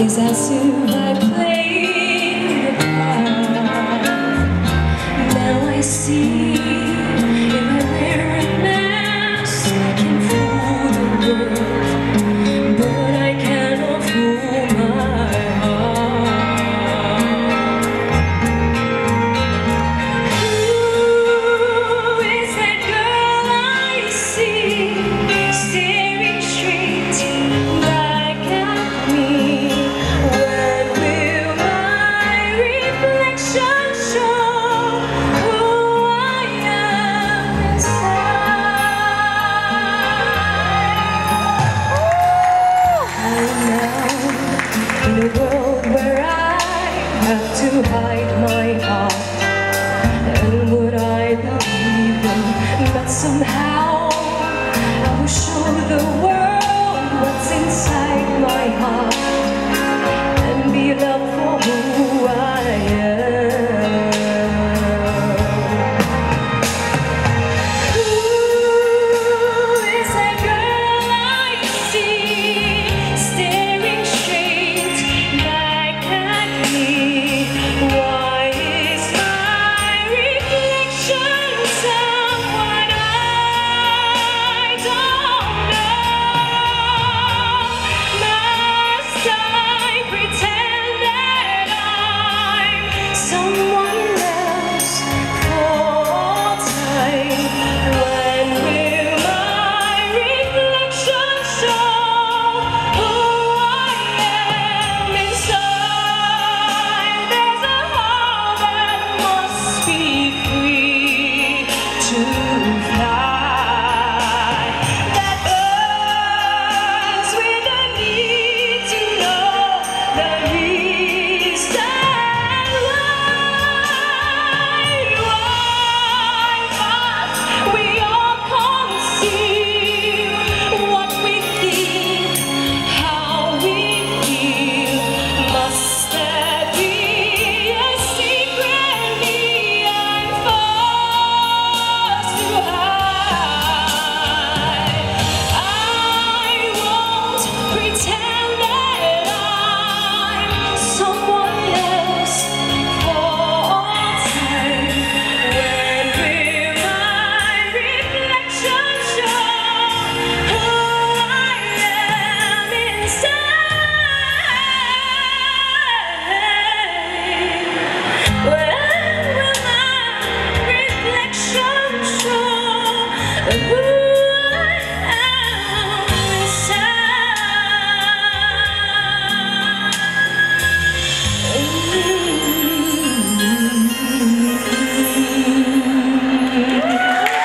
is as you a world where I have to hide my heart. And would I believe them that somehow I will show the world what's inside my heart?